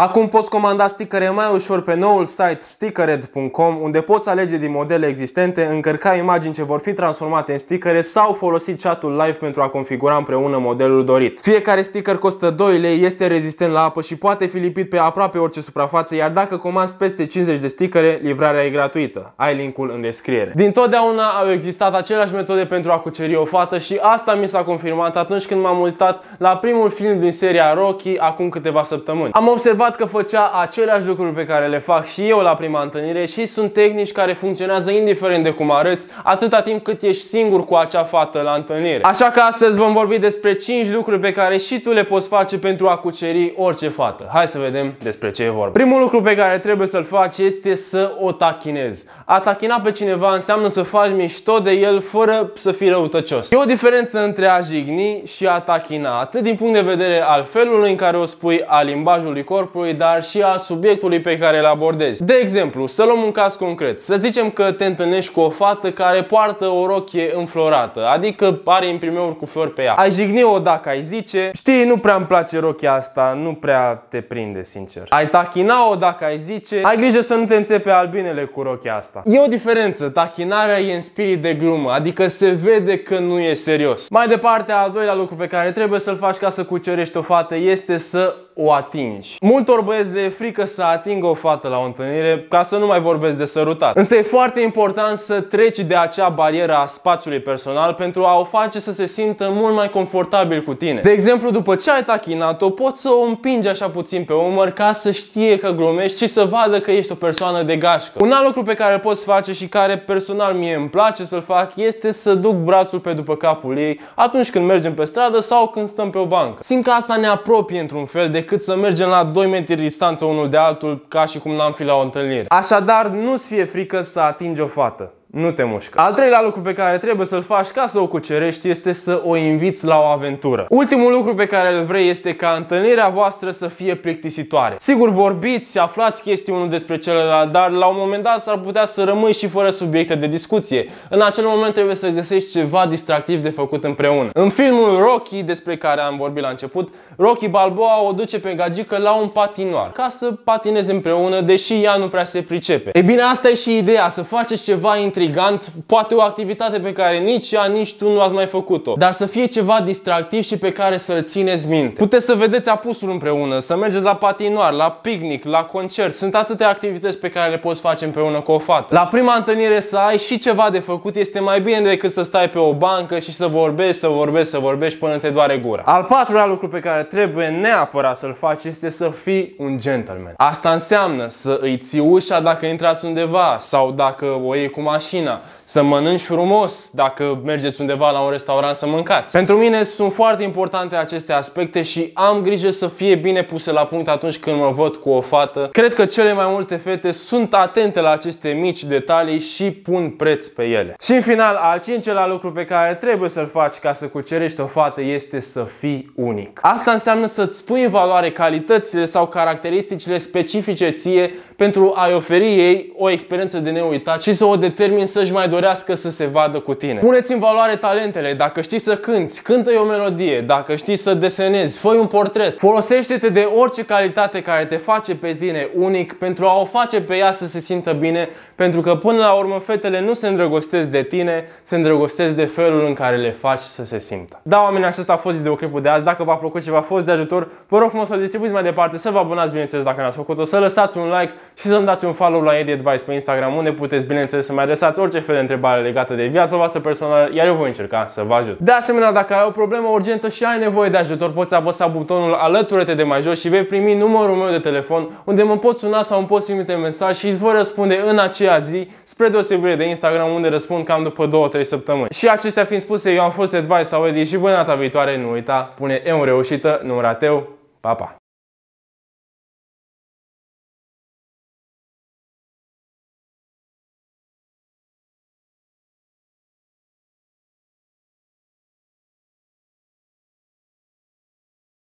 Acum poți comanda stickere mai ușor pe noul site stickered.com unde poți alege din modele existente, încărca imagini ce vor fi transformate în stickere sau folosi chatul live pentru a configura împreună modelul dorit. Fiecare sticker costă 2 lei, este rezistent la apă și poate fi lipit pe aproape orice suprafață, iar dacă comanzi peste 50 de stickere, livrarea e gratuită. Ai linkul în descriere. Din totdeauna au existat aceleași metode pentru a cuceri o fată și asta mi s-a confirmat atunci când m-am uitat la primul film din seria Rocky acum câteva săptămâni. Am observat observat că făcea aceleași lucruri pe care le fac și eu la prima întâlnire și sunt tehnici care funcționează indiferent de cum arăți, atâta timp cât ești singur cu acea fată la întâlnire. Așa că astăzi vom vorbi despre 5 lucruri pe care și tu le poți face pentru a cuceri orice fată. Hai să vedem despre ce e vorba. Primul lucru pe care trebuie să-l faci este să o tachinezi. A tachina pe cineva înseamnă să faci mișto de el fără să fii răutăcios. E o diferență între a jigni și a tachina, atât din punct de vedere al felului în care o spui, a limbajului corpului, corpului, dar și a subiectului pe care îl abordezi. De exemplu, să luăm un caz concret. Să zicem că te întâlnești cu o fată care poartă o rochie înflorată, adică are imprimeuri cu flori pe ea. Ai jigni-o dacă ai zice, știi, nu prea îmi place rochia asta, nu prea te prinde, sincer. Ai tachina-o dacă ai zice, ai grijă să nu te înțepe albinele cu rochia asta. E o diferență, tachinarea e în spirit de glumă, adică se vede că nu e serios. Mai departe, al doilea lucru pe care trebuie să-l faci ca să cucerești o fată este să o atingi. Multor băieți le e frică să atingă o fată la o întâlnire, ca să nu mai vorbesc de sărutat. Însă e foarte important să treci de acea barieră a spațiului personal pentru a o face să se simtă mult mai confortabil cu tine. De exemplu, după ce ai tachinat-o, poți să o împingi așa puțin pe umăr ca să știe că glumești și să vadă că ești o persoană de gașcă. Un alt lucru pe care îl poți face și care personal mie îmi place să-l fac este să duc brațul pe după capul ei atunci când mergem pe stradă sau când stăm pe o bancă. Simt că asta ne apropie într-un fel de decât să mergem la 2 metri distanță unul de altul ca și cum n-am fi la o întâlnire. Așadar, nu-ți fie frică să atingi o fată nu te mușcă. Al treilea lucru pe care trebuie să-l faci ca să o cucerești este să o inviți la o aventură. Ultimul lucru pe care îl vrei este ca întâlnirea voastră să fie plictisitoare. Sigur, vorbiți, aflați chestii unul despre celălalt, dar la un moment dat s-ar putea să rămâi și fără subiecte de discuție. În acel moment trebuie să găsești ceva distractiv de făcut împreună. În filmul Rocky, despre care am vorbit la început, Rocky Balboa o duce pe gagică la un patinoar ca să patineze împreună, deși ea nu prea se pricepe. E bine, asta e și ideea, să faceți ceva intrigant intrigant, poate o activitate pe care nici ea, nici tu nu ați mai făcut-o. Dar să fie ceva distractiv și pe care să-l țineți minte. Puteți să vedeți apusul împreună, să mergeți la patinoar, la picnic, la concert. Sunt atâtea activități pe care le poți face împreună cu o fată. La prima întâlnire să ai și ceva de făcut este mai bine decât să stai pe o bancă și să vorbești, să vorbești, să vorbești până te doare gura. Al patrulea lucru pe care trebuie neapărat să-l faci este să fii un gentleman. Asta înseamnă să îi ții ușa dacă intrați undeva sau dacă o iei cu mașina mașina, să mănânci frumos dacă mergeți undeva la un restaurant să mâncați. Pentru mine sunt foarte importante aceste aspecte și am grijă să fie bine puse la punct atunci când mă văd cu o fată. Cred că cele mai multe fete sunt atente la aceste mici detalii și pun preț pe ele. Și în final, al cincelea lucru pe care trebuie să-l faci ca să cucerești o fată este să fii unic. Asta înseamnă să-ți pui în valoare calitățile sau caracteristicile specifice ție pentru a-i oferi ei o experiență de neuitat și să o determini oameni să-și mai dorească să se vadă cu tine. Puneți în valoare talentele, dacă știi să cânti, cântă o melodie, dacă știi să desenezi, fă un portret. Folosește-te de orice calitate care te face pe tine unic pentru a o face pe ea să se simtă bine, pentru că până la urmă fetele nu se îndrăgostesc de tine, se îndrăgostesc de felul în care le faci să se simtă. Da, oameni, acesta a fost videoclipul de azi. Dacă v-a plăcut și v-a fost de ajutor, vă rog frumos să-l distribuiți mai departe, să vă abonați, bineînțeles, dacă n-ați făcut-o, să lăsați un like și să-mi dați un follow la Eddie Advice pe Instagram, unde puteți, bineînțeles, să mai adresați lăsați orice fel de întrebare legată de viața voastră personală, iar eu voi încerca să vă ajut. De asemenea, dacă ai o problemă urgentă și ai nevoie de ajutor, poți apăsa butonul alătură de mai jos și vei primi numărul meu de telefon unde mă poți suna sau îmi poți trimite mesaj și îți voi răspunde în aceea zi, spre deosebire de Instagram unde răspund cam după 2-3 săptămâni. Și acestea fiind spuse, eu am fost Advice sau Eddie și până data viitoare, nu uita, pune E un reușită, nu un rateu, pa, pa!